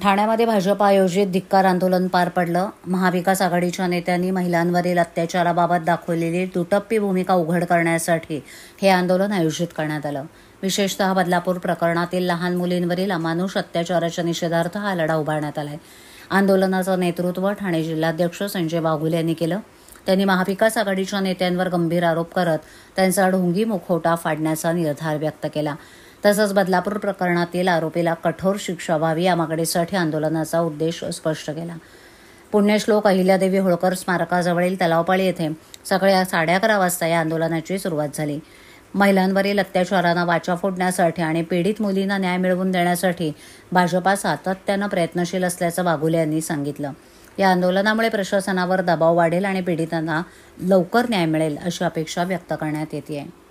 ठाण्यामध्ये भाजप आयोजित धिक्कार आंदोलन पार पडलं. महाविकास आघाडीच्या नेत्यांनी महिलांवरील अत्याचाराबाबत दाखवलेली दुटप्पी भूमिका उघड करण्यासाठी हे आंदोलन आयोजित करण्यात आलं. विशेषतः बदलापूर प्रकरणातील लहान मुलींवरील अमानुष अत्याचाराच्या निषेधार्थ हा लढा उभारण्यात आलाय. आंदोलनाचं नेतृत्व ठाणे जिल्हाध्यक्ष संजय बागुल यांनी केलं. त्यांनी महाविकास आघाडीच्या नेत्यांवर गंभीर आरोप करत त्यांचा ढोंगी मुखवटा फाडण्याचा निर्धार व्यक्त केला. तसंच बदलापूर प्रकरणातील आरोपीला कठोर शिक्षा व्हावी या मागणीसाठी आंदोलनाचा उद्देश स्पष्ट केला. पुण्यश्लोक अहिल्यादेवी होळकर स्मारकाजवळील तलावपाळी येथे सकाळी साडे अकरा वाजता या आंदोलनाची सुरुवात झाली. महिलांवरील अत्याचारांना वाचा फोडण्यासाठी आणि पीडित मुलींना न्याय मिळवून देण्यासाठी भाजपा सातत्यानं प्रयत्नशील असल्याचं बागुले यांनी सांगितलं. या आंदोलनामुळे प्रशासनावर दबाव वाढेल आणि पीडितांना लवकर न्याय मिळेल अशी अपेक्षा व्यक्त करण्यात येते आहे